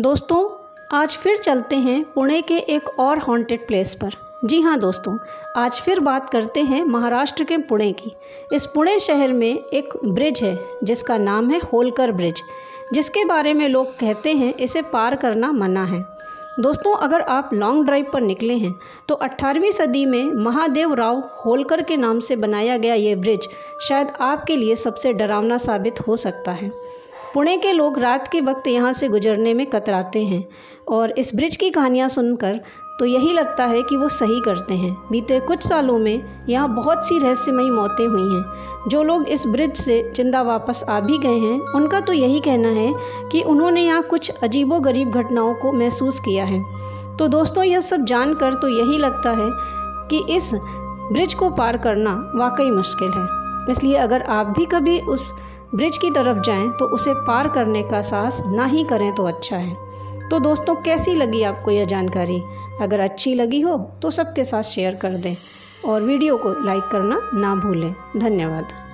दोस्तों, आज फिर चलते हैं पुणे के एक और हॉन्टेड प्लेस पर। जी हाँ दोस्तों, आज फिर बात करते हैं महाराष्ट्र के पुणे की। इस पुणे शहर में एक ब्रिज है, जिसका नाम है होलकर ब्रिज जिसके बारे में लोग कहते हैं इसे पार करना मना है। दोस्तों, अगर आप लॉन्ग ड्राइव पर निकले हैं तो 18वीं सदी में महादेव राव होलकर के नाम से बनाया गया ये ब्रिज शायद आपके लिए सबसे डरावना साबित हो सकता है। पुणे के लोग रात के वक्त यहाँ से गुजरने में कतराते हैं और इस ब्रिज की कहानियाँ सुनकर तो यही लगता है कि वो सही करते हैं। बीते कुछ सालों में यहाँ बहुत सी रहस्यमयी मौतें हुई हैं। जो लोग इस ब्रिज से ज़िंदा वापस आ भी गए हैं, उनका तो यही कहना है कि उन्होंने यहाँ कुछ अजीबो गरीब घटनाओं को महसूस किया है। तो दोस्तों, यह सब जानकर तो यही लगता है कि इस ब्रिज को पार करना वाकई मुश्किल है। इसलिए अगर आप भी कभी उस ब्रिज की तरफ़ जाएँ तो उसे पार करने का साहस ना ही करें तो अच्छा है। तो दोस्तों, कैसी लगी आपको यह जानकारी? अगर अच्छी लगी हो तो सबके साथ शेयर कर दें। और वीडियो को लाइक करना ना भूलें। धन्यवाद।